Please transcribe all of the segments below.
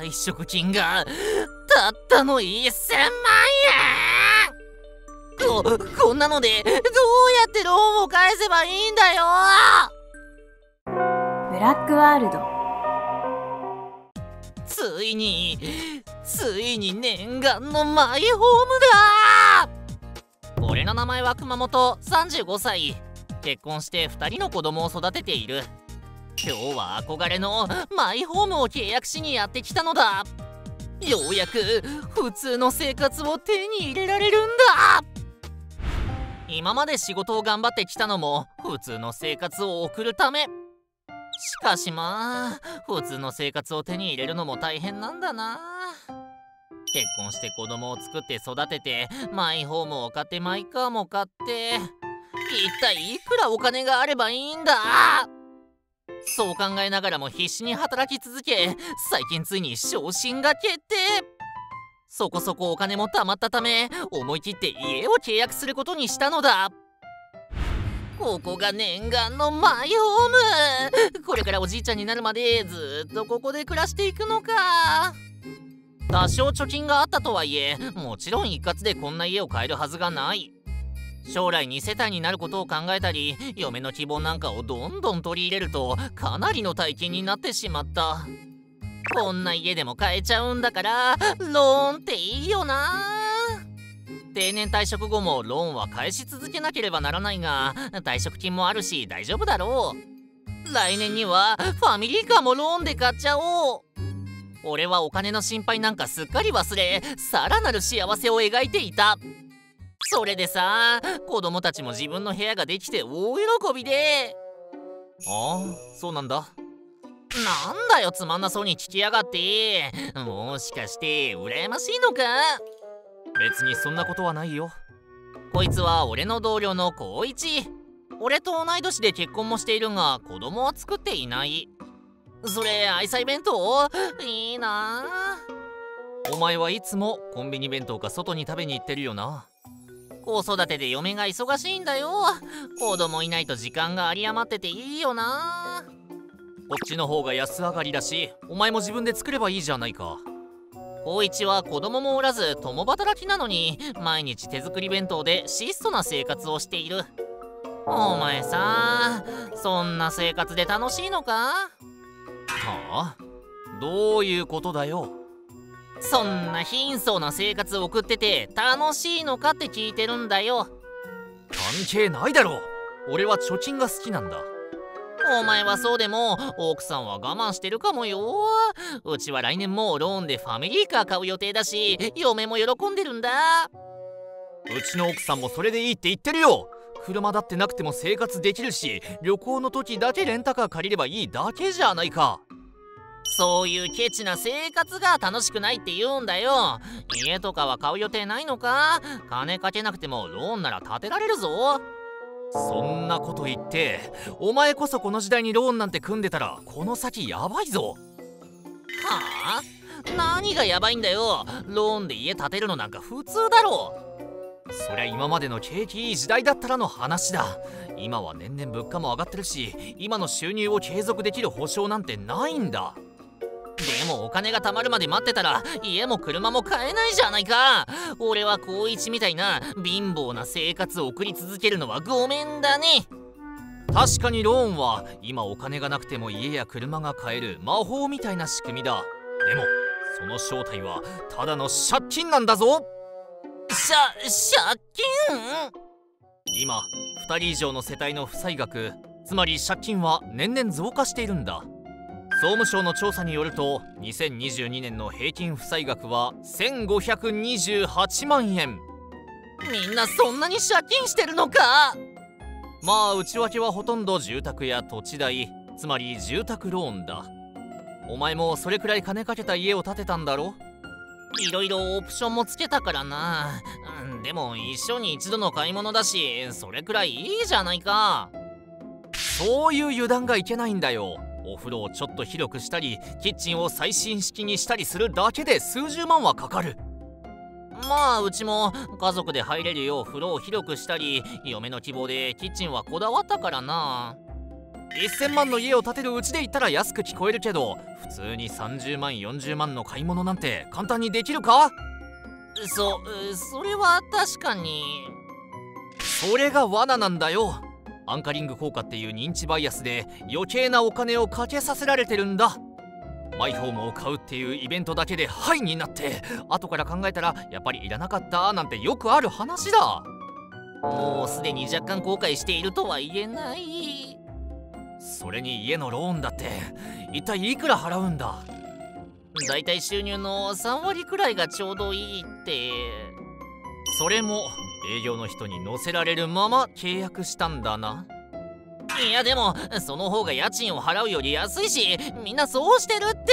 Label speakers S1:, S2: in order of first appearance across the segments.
S1: 退職金がたったの1000万円。ここんなのでどうやってローンを返せばいいんだよ。
S2: ブラックワールド。
S1: ついについに念願のマイホームだ。俺の名前は熊本35歳。結婚して2人の子供を育てている今日は憧れのマイホームを契約しにやってきたのだ。ようやく普通の生活を手に入れられるんだ。今まで仕事を頑張ってきたのも普通の生活を送るため。しかしまあ普通の生活を手に入れるのも大変なんだな。結婚して子供を作って育ててマイホームを買ってマイカーも買って。一体いくらお金があればいいんだ？そう考えながらも必死に働き続け最近ついに昇進が決定。そこそこお金も貯まったため思い切って家を契約することにしたのだ。ここが念願のマイホーム。これからおじいちゃんになるまでずっとここで暮らしていくのか。多少貯金があったとはいえもちろん一括でこんな家を買えるはずがない。将来2世帯になることを考えたり嫁の希望なんかをどんどん取り入れるとかなりの大金になってしまった。こんな家でも買えちゃうんだからローンっていいよな。定年退職後もローンは返し続けなければならないが退職金もあるし大丈夫だろう。来年にはファミリーカーもローンで買っちゃおう。俺はお金の心配なんかすっかり忘れさらなる幸せを描いていた。それでさ子供たちも自分の部屋ができて大喜びで。ああそうなんだ。なんだよつまんなそうに聞きやがって。もしかして羨ましいのか？別にそんなことはないよ。こいつは俺の同僚の光一。俺と同い年で結婚もしているが子供は作っていない。それ愛妻弁当？いいなお前はいつもコンビニ弁当か外に食べに行ってるよな子育てで嫁が忙しいんだよ。子供いないと時間が有り余ってていいよな。こっちの方が安上がりだしお前も自分で作ればいいじゃないか。光一は子供もおらず共働きなのに毎日手作り弁当で質素な生活をしている。お前さそんな生活で楽しいのか？はあ？どういうことだよそんな貧相な生活を送ってて楽しいのかって聞いてるんだよ。関係ないだろ。俺は貯金が好きなんだ。お前はそうでも奥さんは我慢してるかもよ。うちは来年もローンでファミリーカー買う予定だし嫁も喜んでるんだ。うちの奥さんもそれでいいって言ってるよ。車だってなくても生活できるし旅行の時だけレンタカー借りればいいだけじゃないかそういうケチな生活が楽しくないって言うんだよ。家とかは買う予定ないのか？金かけなくてもローンなら建てられるぞ。そんなこと言ってお前こそこの時代にローンなんて組んでたらこの先やばいぞ。はあ？何がやばいんだよ。ローンで家建てるのなんか普通だろ。そりゃ今までの景気いい時代だったらの話だ。今は年々物価も上がってるし今の収入を継続できる保証なんてないんだ。でもお金が貯まるまで待ってたら家も車も買えないじゃないか。俺は高一みたいな貧乏な生活を送り続けるのはごめんだね。確かにローンは今お金がなくても家や車が買える魔法みたいな仕組みだ。でもその正体はただの借金なんだぞ。しゃ借金？今2人以上の世帯の負債額つまり借金は年々増加しているんだ総務省の調査によると2022年の平均負債額は1528万円。みんなそんなに借金してるのか？まあ内訳はほとんど住宅や土地代つまり住宅ローンだ。お前もそれくらい金かけた家を建てたんだろ？いろいろオプションもつけたからな、うん、でも一生に一度の買い物だしそれくらいいいじゃないか。そういう油断がいけないんだよ。お風呂をちょっと広くしたりキッチンを最新式にしたりするだけで数十万はかかる。まあうちも家族で入れるよう風呂を広くしたり嫁の希望でキッチンはこだわったからな。1000万の家を建てるうちで言ったら安く聞こえるけど普通に30万40万の買い物なんて簡単にできるか？そそれは確かに。それが罠なんだよアンカリング効果っていう認知バイアスで余計なお金をかけさせられてるんだ。マイホームを買うっていうイベントだけでハイになって後から考えたらやっぱりいらなかったなんてよくある話だ。もうすでに若干後悔しているとは言えない。それに家のローンだって一体いくら払うんだ。だいたい収入の3割くらいがちょうどいいって。それも営業の人に乗せられるまま契約したんだな。いやでもその方が家賃を払うより安いしみんなそうしてるって。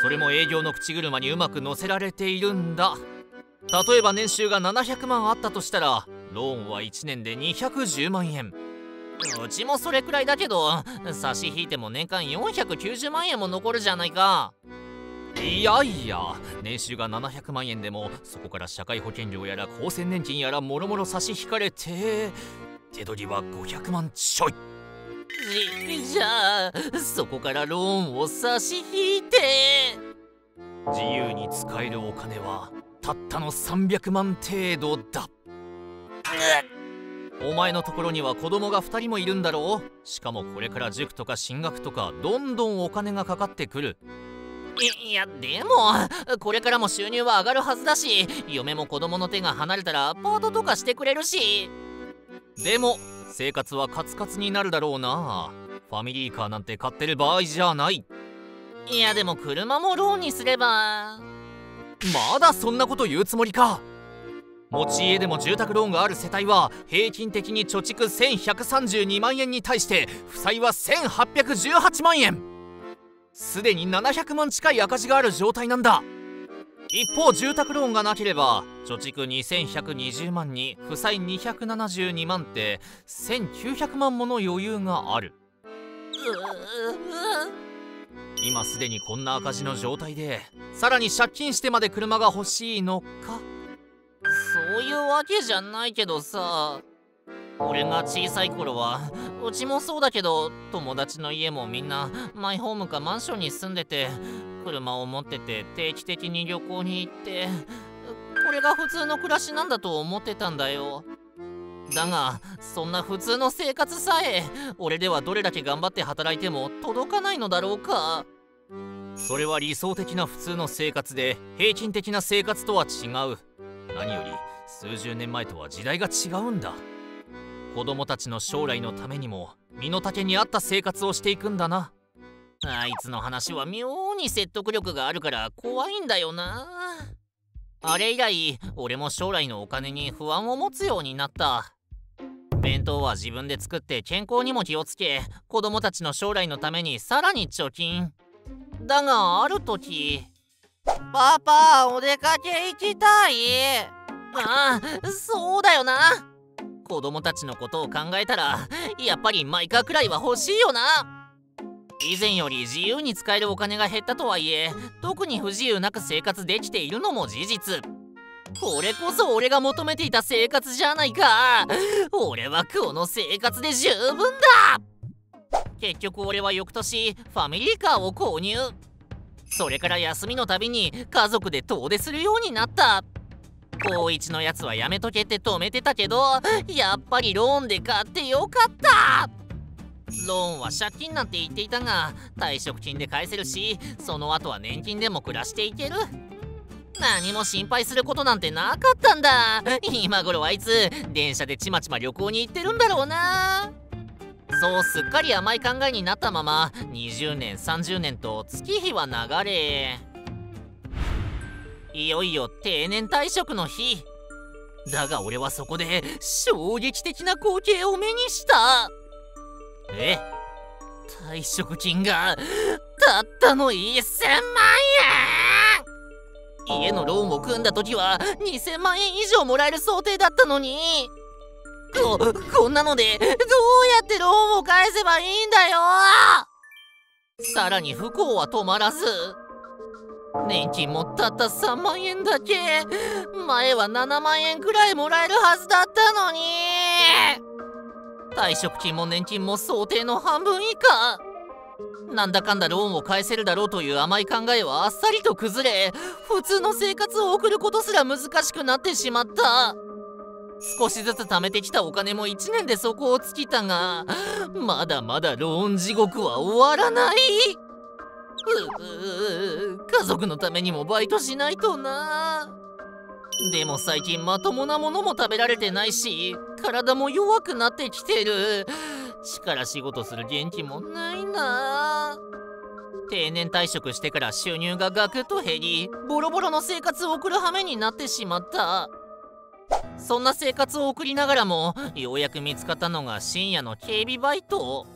S1: それも営業の口車にうまく乗せられているんだ。例えば年収が700万あったとしたらローンは1年で210万円うちもそれくらいだけど差し引いても年間490万円も残るじゃないか。いやいや年収が700万円でもそこから社会保険料やら厚生年金やらもろもろ差し引かれて手取りは500万ちょい。じじゃあそこからローンを差し引いて。自由に使えるお金はたったの300万程度だ。お前のところには子供が2人もいるんだろう。しかもこれから塾とか進学とかどんどんお金がかかってくる。いやでもこれからも収入は上がるはずだし嫁も子供の手が離れたらパートとかしてくれるし。でも生活はカツカツになるだろうな。ファミリーカーなんて買ってる場合じゃない。いやでも車もローンにすれば。まだそんなこと言うつもりか。持ち家でも住宅ローンがある世帯は平均的に貯蓄1132万円に対して負債は1818万円すでに700万近い赤字がある状態なんだ。一方住宅ローンがなければ貯蓄2120万に負債272万って1900万もの余裕がある。今すでにこんな赤字の状態でさらに借金してまで車が欲しいのか？そういうわけじゃないけどさ。俺が小さい頃はうちもそうだけど友達の家もみんなマイホームかマンションに住んでて車を持ってて定期的に旅行に行ってこれが普通の暮らしなんだと思ってたんだよ。だがそんな普通の生活さえ俺ではどれだけ頑張って働いても届かないのだろうか。それは理想的な普通の生活で平均的な生活とは違う。何より数十年前とは時代が違うんだ。子供たちの将来のためにも身の丈に合った生活をしていくんだな。あいつの話は妙に説得力があるから怖いんだよな。あれ以来俺も将来のお金に不安を持つようになった。弁当は自分で作って健康にも気をつけ子供たちの将来のためにさらに貯金。だがある時パパお出かけ行きたい。ああそうだよな。子供たちのことを考えたらやっぱりマイカーくらいは欲しいよな。以前より自由に使えるお金が減ったとはいえ特に不自由なく生活できているのも事実。これこそ俺が求めていた生活じゃないか。俺はこの生活で十分だ。結局俺は翌年ファミリーカーを購入。それから休みのたびに家族で遠出するようになった。高一のやつはやめとけって止めてたけどやっぱりローンで買ってよかった。ローンは借金なんて言っていたが退職金で返せるしその後は年金でも暮らしていける。何も心配することなんてなかったんだ。今頃あいつ電車でちまちま旅行に行ってるんだろうな。そうすっかり甘い考えになったまま20年30年と月日は流れ。いよいよ定年退職の日。だが俺はそこで衝撃的な光景を目にした。え？退職金がたったの1000万円！家のローンを組んだ時は2000万円以上もらえる想定だったのに。ここんなのでどうやってローンを返せばいいんだよ！さらに不幸は止まらず。年金もたった3万円だけ。前は7万円くらいもらえるはずだったのに。退職金も年金も想定の半分以下。なんだかんだローンを返せるだろうという甘い考えはあっさりと崩れ普通の生活を送ることすら難しくなってしまった。少しずつ貯めてきたお金も1年で底を尽きたがまだまだローン地獄は終わらない。家族のためにもバイトしないとなでも最近まともなものも食べられてないし体も弱くなってきてる力仕事する元気もないな定年退職してから収入がガクッと減りボロボロの生活を送る羽目になってしまったそん。な生活を送りながらもようやく見つかったのが深夜の警備バイト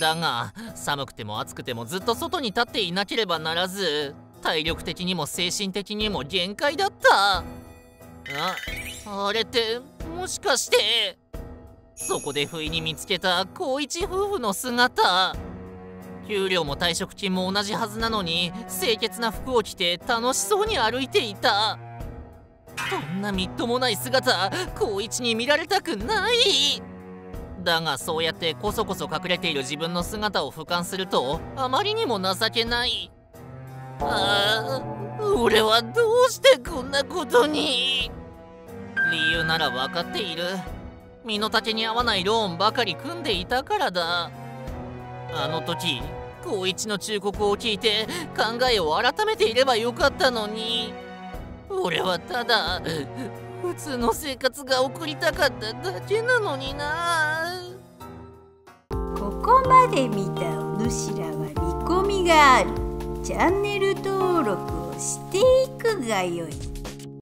S1: だが寒くても暑くてもずっと外に立っていなければならず体力的にも精神的にも限界だった。ああれってもしかしてそこで不意に見つけた高一夫婦の姿。給料も退職金も同じはずなのに清潔な服を着て楽しそうに歩いていた。そんなみっともない姿高一に見られたくない。だがそうやってこそこそ隠れている自分の姿を俯瞰するとあまりにも情けない。ああ俺はどうしてこんなことに？理由なら分かっている。身の丈に合わないローンばかり組んでいたからだ。あの時高一の忠告を聞いて考えを改めていればよかったのに。俺はただ普通の生活が送りたかっただけなのにな。
S2: まで見たお主らは見込みがあるチャンネル登録をしていくがよい。